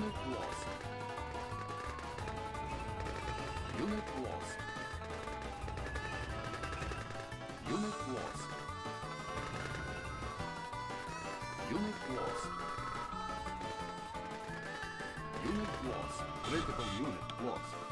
Unit lost. Unit lost. Unit lost. Unit lost. Unit lost. Critical unit lost.